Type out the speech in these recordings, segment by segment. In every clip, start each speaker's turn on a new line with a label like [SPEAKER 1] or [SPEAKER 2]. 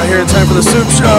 [SPEAKER 1] out here in time for the soup show.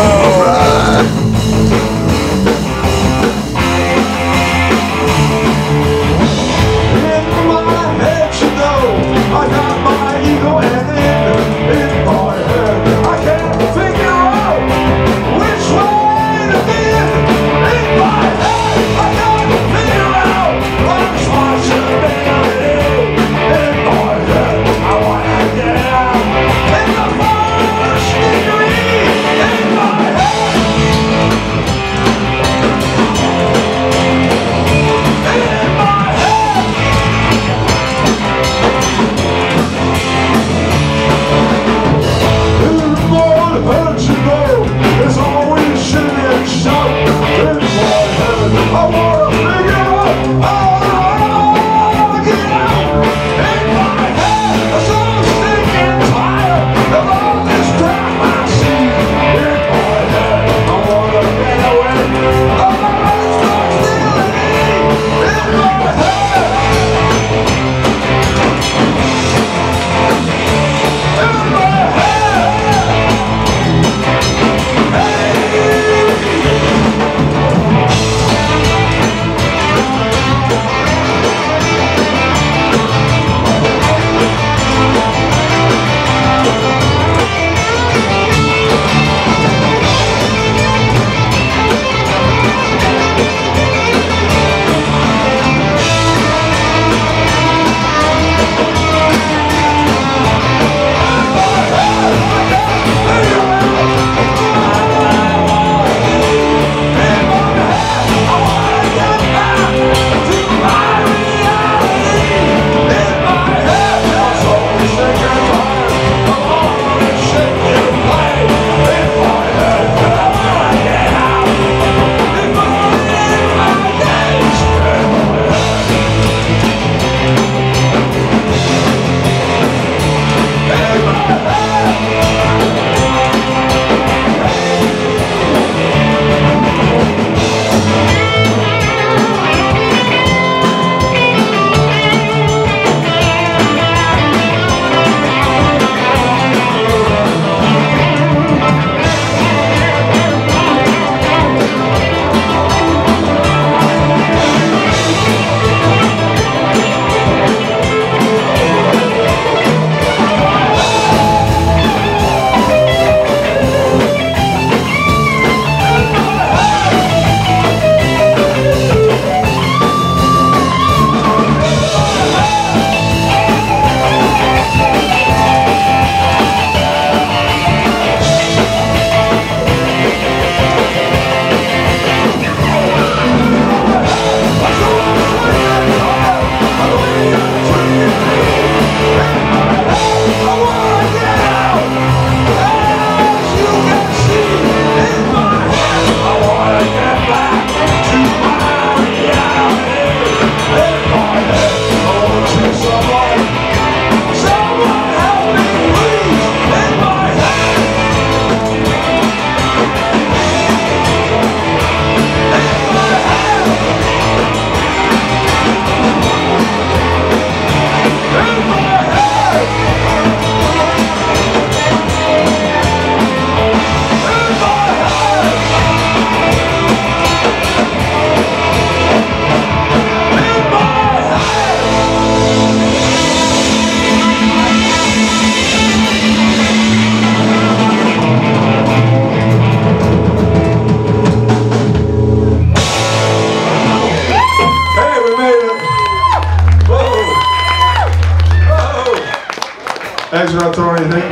[SPEAKER 1] Thanks for anything.